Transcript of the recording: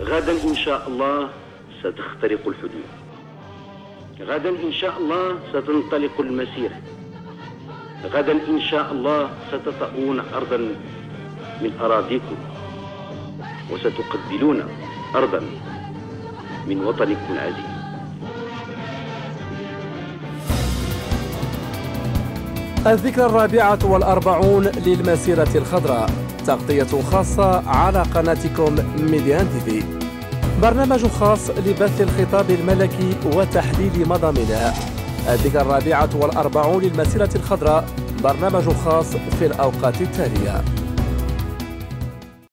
غدا إن شاء الله ستخترق الحدود. غدا إن شاء الله ستنطلق المسيرة. غدا إن شاء الله ستطؤون أرضا من أراضيكم وستقبلون أرضا من وطنكم العزيز. الذكرى الرابعة والأربعون للمسيرة الخضراء. تغطية خاصة على قناتكم ميدي1 تيفي برنامج خاص لبث الخطاب الملكي وتحليل مضامينه. الذكرى الرابعة والأربعون للمسيرة الخضراء برنامج خاص في الأوقات التالية.